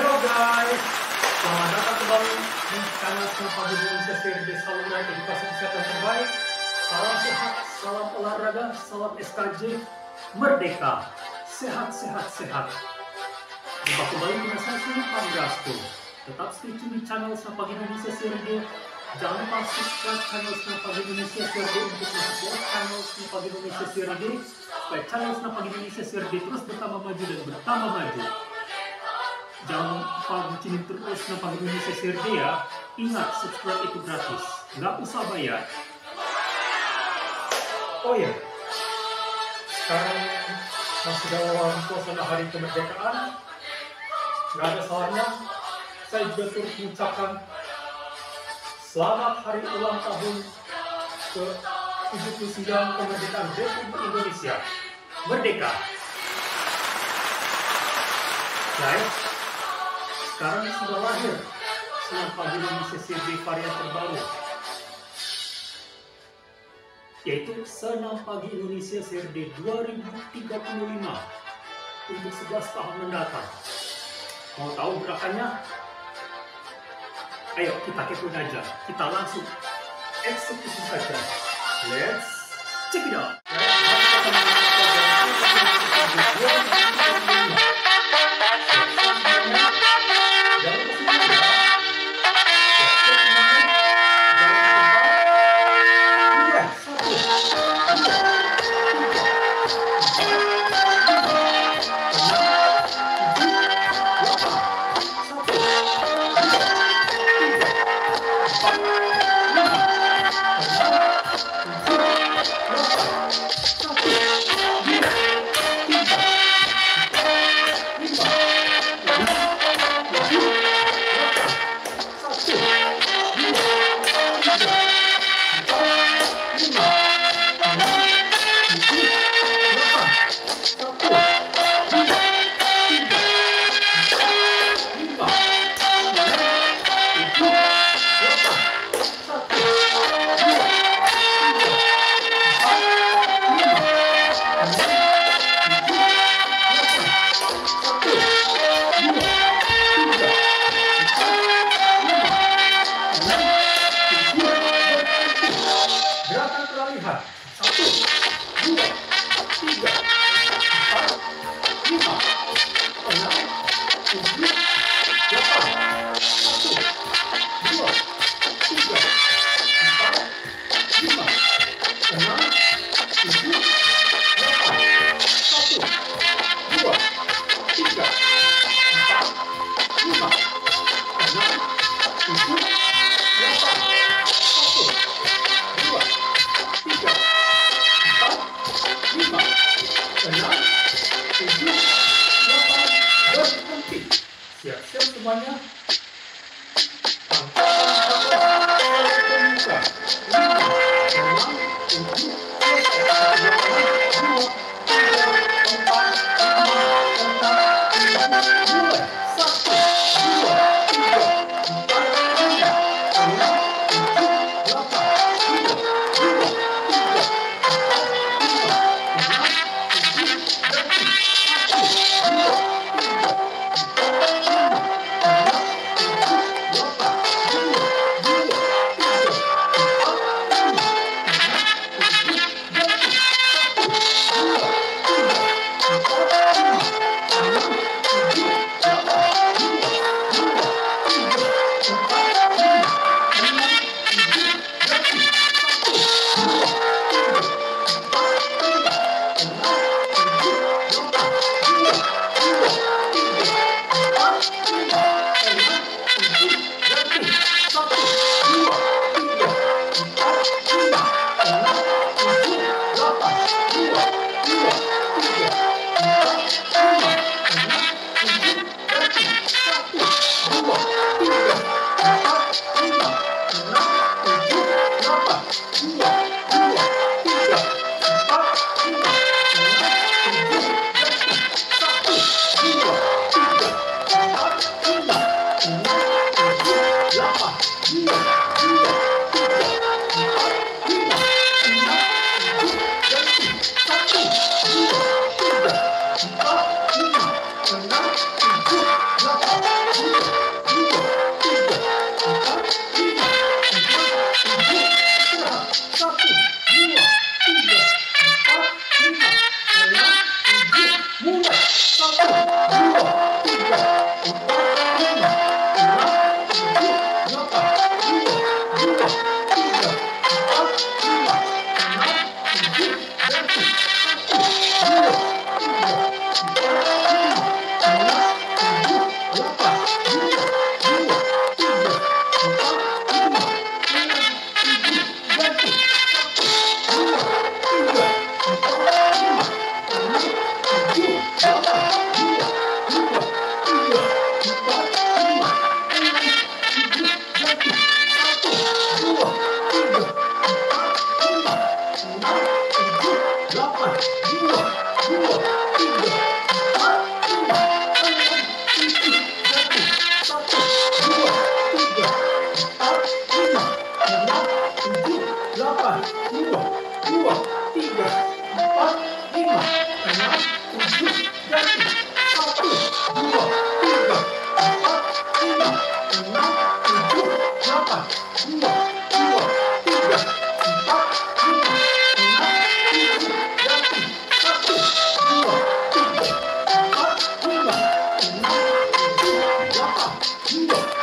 guys, selamat datang kembali di channel Sumpah Indonesia Series Saluran Edukasi Kesehatan Terbaik. Salam sehat, salam olahraga, salam SKJ, merdeka, sehat, sehat, sehat. Jumpa kembali dengan saya Suri Panggasto. Tetap stay tune di channel Sumpah Indonesia Series. Jangan lupa subscribe channel Sumpah Indonesia Series untuk mensupport channel Sumpah Indonesia Series supaya channel Sumpah Indonesia Series terus bertambah maju dan bertambah maju. Jangan lupa bucinin terus Sumpah Indonesia Series ya. Ingat subscribe itu gratis, nggak usah bayar. Oh ya, sekarang masih dalam suasana hari kemerdekaan, nggak ada salahnya saya juga turut mengucapkan selamat hari ulang tahun ke 79 kemerdekaan Republik Indonesia. Merdeka! Guys, sekarang sudah lahir Senam Pagi CB varian terbaru yaitu Senam Pagi Indonesia CRD 2035 untuk 11 tahun mendatang. Mau tahu gerakannya? Ayo kita kepoin aja. Kita langsung eksekusi saja. Let's check it out. One year. Yeah. Bingo!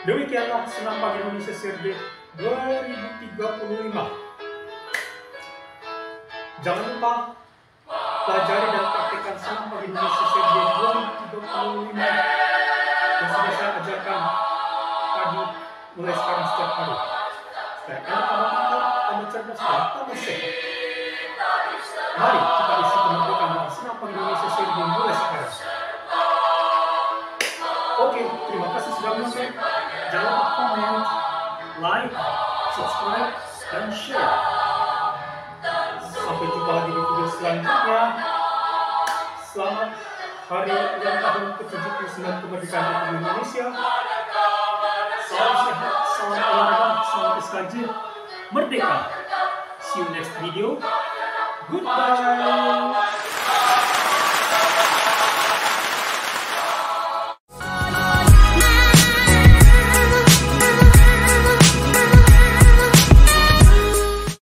Demikianlah senam pagi Indonesia CRD 2035. Jangan lupa pelajari dan praktekkan pagi Indonesia CRD 2035 yang sudah saya ajarkan tadi mulai sekarang setiap hari. Supaya Anda tambah pintar, cerdas, sehat. Mari kita isi senam pagi Indonesia CRD mulai sekarang. Oke, terima kasih sudah menonton. Jangan lupa komen, like, subscribe, dan share. Sampai jumpa lagi di video selanjutnya. Selamat hari ulang tahun ke-79 kemerdekaan Republik Indonesia. Salam sehat, salam olahraga, salam SKJ, merdeka. See you next video. Goodbye.